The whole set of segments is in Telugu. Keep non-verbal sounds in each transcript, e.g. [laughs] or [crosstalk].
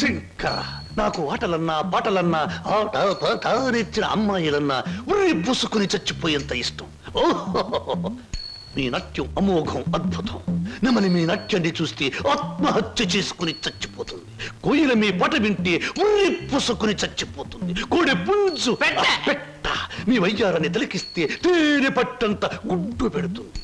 శంకర నాకు ఆటలన్నా పాటలన్నా ఆట పాట నేర్చిన అమ్మాయిలన్నా ఉర్రి పూసుకుని చచ్చిపోయేంత ఇష్టం. ఓహో మీ నాట్యం అమోఘం అద్భుతం. నమని మీ నాట్యాన్ని చూస్తే ఆత్మహత్య చేసుకుని చచ్చిపోతుంది. కోయిల మీ పాట వింటే ఉర్రి పూసుకుని చచ్చిపోతుంది. కోడి పుంజు పెట్ట. మీ వయ్యారాన్ని తిలకిస్తే తేనె పట్టంత గుడ్డు పెడుతుంది.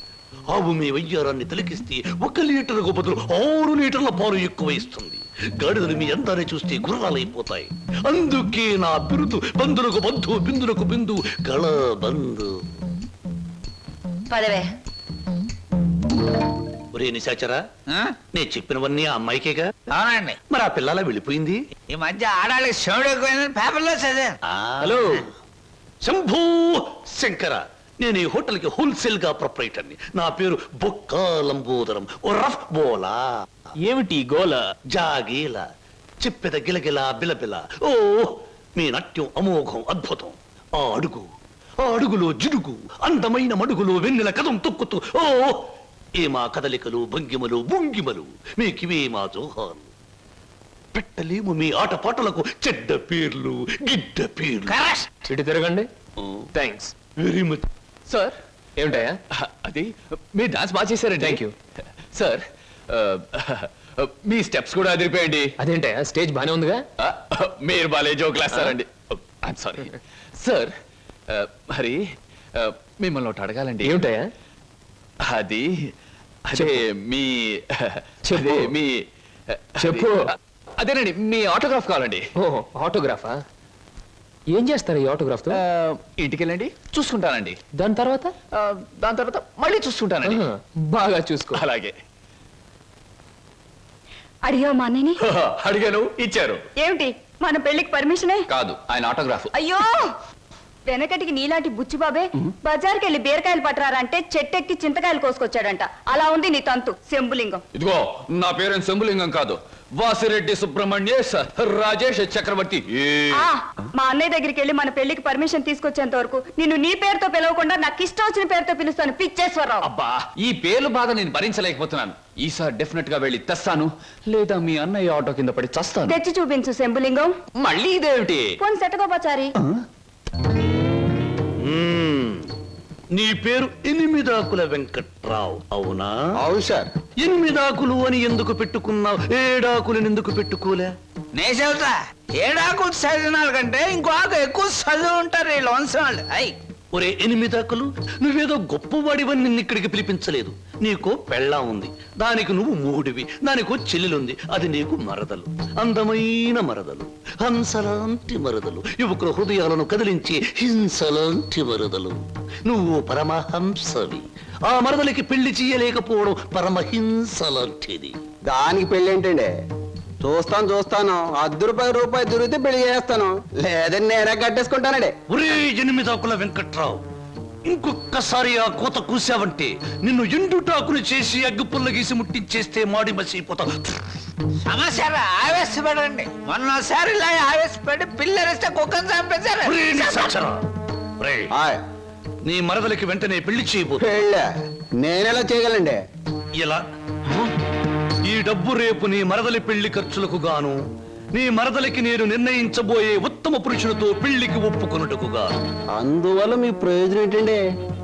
ఆవు మీ వయ్యారాన్ని తిలకిస్తే ఒక లీటర్కు బదులు ఆరు లీటర్ల పాలు ఎక్కువ ఇస్తుంది. గాడిదలు మీ అందాన్ని చూస్తే గుర్రాలైపోతాయి. అందుకే నా బిరుదు బంధులకు బంధు బిందులకు బిందు గళ బంధు పదవే. ఒరే నిశాచరా ఆ? నేను చెప్పినవన్నీ ఆ అమ్మాయికేగా? అవునండి. మరి ఆ పిల్లలా వెళ్ళిపోయింది? ఈ మధ్య ఆడాళ్ళకి శివుడు ఎక్కువైందని పేపర్లో చదివాను. హలో. శంభూ శంకర. నేను ఈ హోటల్కి హోల్సేల్గా ప్రొపరేటర్ని. నా పేరు బొక్కా లంబోదరం. ఓ రఫ్ బోలా. ఏమిటి గోల? జాగీల. చెప్పెద గిలగిల బిలబిల. ఓ మీ నాట్యం అమోఘం అద్భుతం. ఆ అడుగు ఆ అడుగులో జిడుగు అందమైన మడుగులో వెన్నెల కథం తొక్కుతూ. ఓ ఏ మా కదలికలు భంగిమలు భుంగిమలు. మీకివే మా జోహాలు పెట్టలేము మీ ఆటపాటలకు చెడ్డ పేర్లు గిడ్డ పేర్లు. ఇటు తిరగండి. Thanks very much. సార్. ఏమిటయా అది మీ డాన్స్ బాగా చేశారండి. థ్యాంక్ యూ సార్ మీ స్టెప్స్ కూడా అదిరిపోయండి అదేంటయ్యా? స్టేజ్ బానే ఉందిగా? మీరు బాలే జోకులు వేస్తారండి. ఐఎమ్ సారీ సార్ మరి మిమ్మల్ని ఒకటి అడగాలండి. ఏమిటయ్యా? అది అదే మీ. అదే మీ చెప్పు. అది- అదేనండి మీ ఆటోగ్రాఫ్ కావాలండి. ఓ ఆటోగ్రాఫా? ఏం చేస్తారు ఈ ఆటోగ్రాఫ్తో? ఇంటికి వెళ్ళండి చూసుకుంటానండి. దాని తర్వాత? దాని తర్వాత మళ్ళీ చూసుకుంటానండి. బాగా చూసుకో. అలాగే. అడిగావు మా అన్నయ్యని? [laughs] అడిగాను ఇచ్చారు. ఏమిటి? మన పెళ్ళికి పర్మిషనే కాదు ఆయన ఆటోగ్రాఫ్ అయ్యో! వెనకటికి నీలాంటి బుచ్చిబాబే బజార్కి వెళ్ళి బీరకాయలు పట్టరారంటే చెట్టెక్కి చింతకాయలు కోసుకొచ్చాడంట. అలా ఉంది నీ తంతు శంభులింగం. ఇదిగో నా పేరు శంభులింగం కాదు. వాసిరెడ్డి సుబ్రహ్మణ్యేశ్ రాజేష్ చక్రవర్తి. మా అన్నయ్య దగ్గరికి వెళ్ళి మన పెళ్ళికి పర్మిషన్ తీసుకొచ్చేంత వరకు నిన్ను నీ పేరుతో పిలవకుండా నాకు ఇష్టం వచ్చిన పేరుతో పిలుస్తాను పిచ్చేశ్వరరావు. అబ్బా ఈ పేర్లు బాధ నేను భరించలేకపోతున్నాను. ఈసారి డెఫినెట్గా వెళ్ళి తెస్తాను లేదా మీ అన్నయ్య ఆటో కింద పడి చస్తాను. తెచ్చి చూపించు శంభులింగం. మళ్ళీ ఇదేమిటి? పోని సెటగోపచారి. నీ పేరు ఎనిమిదాకుల వెంకట్రావు అవునా? అవును సార్. ఎనిమిదాకులు అని ఎందుకు పెట్టుకున్నావు? ఏడాకులను ఎందుకు పెట్టుకోలే? నే చెబుతా ఏడాకులు చదివిన కంటే ఇంకో ఆకు ఎక్కువ చదివి ఉంటారు వీళ్ళు వంశం వాళ్ళు అయ్ ఒరే ఎనిమిదాకులు నువ్వేదో గొప్పవాడివని నిన్ను ఇక్కడికి పిలిపించలేదు. నీకో పెళ్ళా ఉంది. దానికి నువ్వు మూడివి దానికో చెల్లెలుంది. అది నీకు మరదలు. అందమైన మరదలు. హంసలాంటి మరదలు. యువకుల హృదయాలను కదిలించి హింసలాంటి మరదలు. నువ్వు పరమహంసవి. ఆ మరదలికి పెళ్ళి చేయలేకపోవడం పరమహింసలాంటిది. దానికి పెళ్ళేంటండే? చూస్తాను చూస్తాను. అర్ధ రూపాయి రూపాయి దొరికితే పెళ్ళి చేస్తాను లేదని నేనే కట్టేసుకుంటానండి. ఒరే ఎనిమిదాకుల వెంకట్రావు ఇంకొక్కసారి ఆ కోత కూసావంటే నిన్ను ఎండుటాకులు చేసి అగ్గిపుల్ల గీసి ముట్టించేస్తే మాడి మసిపోతావు సమస్య ఆవేశపడండి. మొన్నసారి ఇలా ఆవేశపడి పిల్లరిస్తే కుక్కను చంపేశారు. ఒరే నిశాచరా. ఒరే, ఆయ్, నీ మరదలికి వెంటనే పెళ్ళి పెళ్ళా? నేనెలా చేయగలండి? ఇలా డబ్బు రేపు నీ మరదలి పెళ్ళి ఖర్చులకు గాను నీ మరదలికి నేను నిర్ణయించబోయే ఉత్తమ పురుషులతో పెళ్ళికి ఒప్పుకొనుటకు గాను. అందువల్ల మీ ప్రయోజనం ఏంటండి?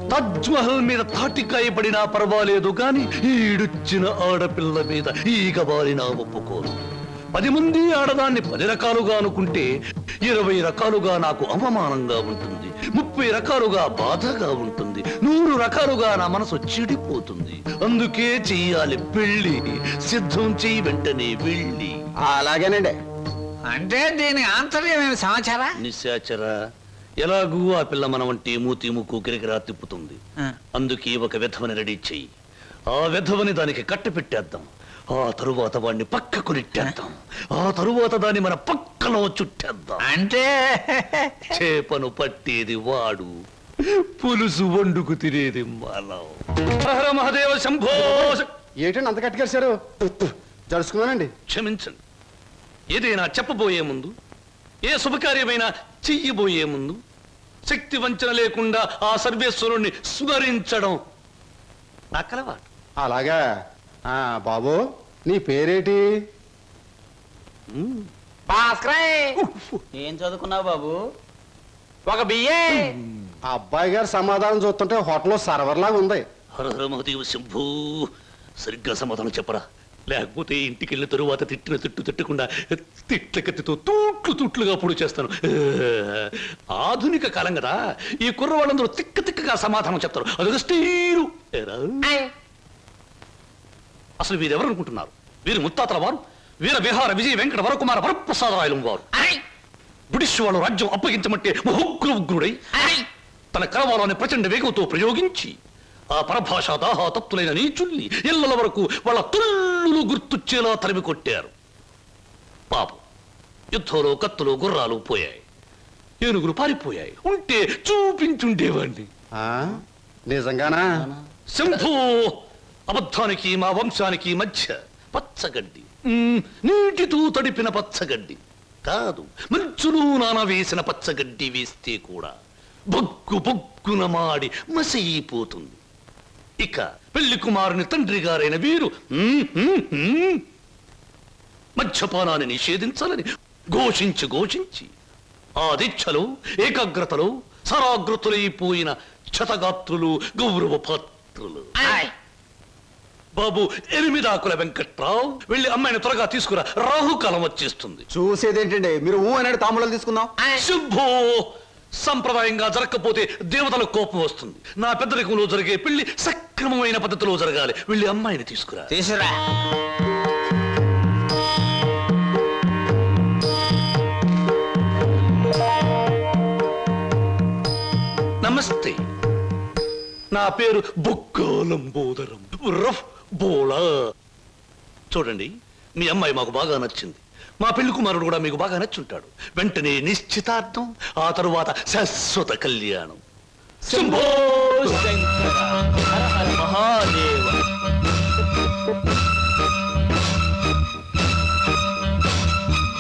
తజ్ మహల్ మీద తాటికాయ పడినా పర్వాలేదు గాని ఈడుచ్చిన ఆడపిల్ల మీద ఈగ బారినా ఒప్పుకోను. పది మంది ఆడదాన్ని పది రకాలుగా అనుకుంటే ఇరవై రకాలుగా నాకు అవమానంగా ఉంటుంది. ముప్పై రకాలుగా బాధగా ఉంటుంది. నూరు రకాలుగా నా మనసు చెడిపోతుంది. అందుకే చెయ్యాలి పెళ్ళి సిద్ధం చెయ్యి వెంటనే వెళ్ళి. అలాగేనండి. అంటే దీని ఆంతర్యమైన సమాచారా? నిశాచర. ఎలాగూ ఆ పిల్ల మన వంటి మూతి ముక్కు కిరికిరా తిప్పుతుంది. అందుకే ఒక విధవని రెడీ చెయ్యి. ఆ విధవని దానికి కట్ట పెట్టేద్దాం. ఆ తరువాత వాడిని పక్కకు నెట్టేద్దాం. ఆ తరువాత దాన్ని మన పక్కలో చుట్టేద్దాం. అంటే? చేపను పట్టేది వాడు పులుసు వండుకు తినేది మనం. హర మహదేవ శంభో ఏంటండి అంత కట్టుకేశారు జరుచుకున్నానండి క్షమించండి. ఏదైనా చెప్పబోయే ముందు ఏ శుభకార్యమైనా చెయ్యబోయే ముందు శక్తి వంచన లేకుండా ఆ సర్వేశ్వరుణ్ణి స్మరించడం. నా కలవాటు అలాగా? బాబు నీ పేరేటి? ఏం చదువుకున్నావు బాబు? ఒక బియ్యే ఆ అబ్బాయి గారు సమాధానం చూస్తుంటే హోటల్లో సర్వర్ లాగా ఉంది. హర హర మహదేవ శంభూ. సరిగ్గా సమాధానం చెప్పరా. లేకపోతే ఇంటికి వెళ్ళిన తరువాత తిట్టిన తిట్టు తిట్టకుండా తిట్ల కత్తితో తూట్లు తూట్లుగా పొడి చేస్తాను. ఆధునిక కాలం కదా. ఈ కుర్రవాళ్ళందరూ తిక్క తిక్కగా సమాధానం చెప్తారు. అదొక స్టీరు. ఏరా? అసలు వీరెవరు అనుకుంటున్నారు వీరు ముత్తాతల వారు వీర విహార విజయ వెంకట వరకుమార వరప్రసాదరాయలు వారు. బ్రిటిష్ వాళ్ళు రాజ్యం అప్పగించమంటే ఉగ్ర ఉగ్రుడై తన కరవాలని ప్రచండ వేగంతో ప్రయోగించి ఆ పరభాషా దాహాతత్తులైన నీచుల్ని ఇళ్ళల వరకు వాళ్ళ తుల్లులు గుర్తుచ్చేలా తరిమి కొట్టారు. పాపం యుద్ధంలో కత్తులు గుర్రాలు పోయాయి. ఏనుగులు పారిపోయాయి. ఉంటే చూపించుండేవాణ్ణి. ఆ? నిజంగానా? శంభు! అబద్ధానికి మా వంశానికి మధ్య పచ్చగడ్డి. నీటితో తడిపిన పచ్చగడ్డి. కాదు మంచులో నానవేసిన పచ్చగడ్డి వేస్తే కూడా బొగ్గు బొగ్గున మాడి మసైపోతుంది ఇక పెళ్ళి కుమారుని తండ్రి గారైన వీరు మ్మ్, మద్యపానాన్ని నిషేధించాలని ఘోషించి ఘోషించి ఆ దీక్షలో ఏకాగ్రతలో సరాగ్రతులైపోయిన క్షతగాత్రులు గౌరవ పాత్రులు బాబు ఎనిమిదాకుల వెంకట్రావు. వెళ్ళి అమ్మాయిని త్వరగా తీసుకురా. రాహుకాలం వచ్చేస్తుంది. చూసేదేంటండి? మీరు ఊ అనేది తాములు తీసుకుందాం. శుభో! సంప్రదాయంగా జరగకపోతే దేవతలకు కోపం వస్తుంది. నా పెద్దరికంలో జరిగే పెళ్ళి సక్రమమైన పద్ధతిలో జరగాలి. వెళ్ళి అమ్మాయిని తీసుకురా. తీసురా నమస్తే. నా పేరు బొక్కాలంబోదరం రఫ్ బోలా. చూడండి మీ అమ్మాయి మాకు బాగా నచ్చింది. మా పెళ్ళి కుమారుడు కూడా మీకు బాగా నచ్చుంటాడు. వెంటనే నిశ్చితార్థం ఆ తరువాత శాశ్వత కళ్యాణం. శంభో శంకర హర హర మహాదేవ.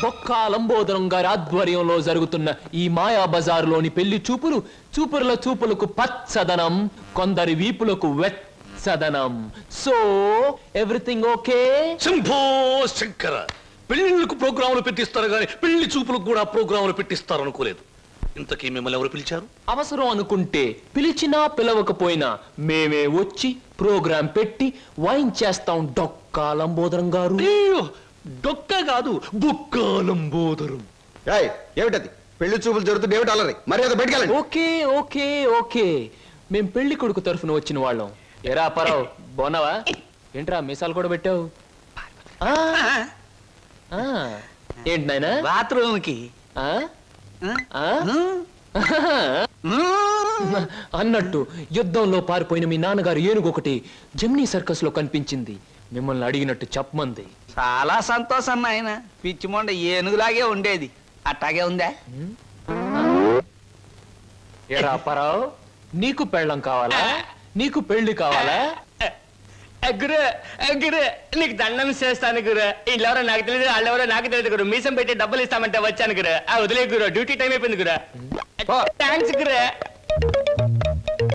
బొక్కా లంబోదరం గారి ఆధ్వర్యంలో జరుగుతున్న ఈ మాయా బజారులోని పెళ్ళి చూపులు చూపుల చూపులకు పచ్చదనం కొందరి వీపులకు వెచ్చదనం so everything okay Shambho Shankara. పెళ్ళిళ్ళకు ప్రోగ్రాములు పెట్టిస్తారు కానీ పెళ్ళి చూపులకు కూడా ప్రోగ్రాములు పెట్టిస్తారు అనుకోలేదు. ఇంతకీ మిమ్మల్ని ఎవరు పిలిచారు? అవసరం అనుకుంటే పిలిచినా పిలవకపోయినా మేమే వచ్చి ప్రోగ్రాం పెట్టి వైన్ చేస్తాం. డొక్కా లంబోదరం గారు. అయ్యో, డొక్క కాదు బుక్కాలంబోదరం ఏయ్ ఏమిటది? పెళ్ళి చూపులు జరుగుతుంటే ఏమిటి అల్లరి? మరి అది బయటకెళ్ళండి ఓకే ఓకే ఓకే. మేం పెళ్ళి కొడుకు తరఫున వచ్చిన వాళ్ళం. ఎరా పరావు బాగున్నావా? ఏంట్రా మీసాలు కూడా పెట్టావు? ఏంటి నాయనా? బాత్రూమ్కి? అన్నట్టు యుద్ధంలో పారిపోయిన మీ నాన్నగారు ఏనుగు ఒకటి జమ్నీ సర్కస్లో కనిపించింది. మిమ్మల్ని అడిగినట్టు చెప్పమంది. చాలా సంతోషం నాయన. పిచ్చి మొండ ఏనుగులాగే ఉండేది. అట్టాగే ఉందా? ఎరా పరావు నీకు పెళ్ళం కావాలా? నీకు పెళ్ళి కావాలా? గురు గురు నీకు దండం చేస్తాను గురు. వీళ్ళెవరో నాకు తెలియదు వాళ్ళెవరో నాకు తెలియదు గురు. మీసం పెట్టి డబ్బులు ఇస్తామంటే వచ్చాను గురు. ఆ వదిలే గురు. డ్యూటీ టైం అయిపోయింది గురు. థ్యాంక్స్ గురు.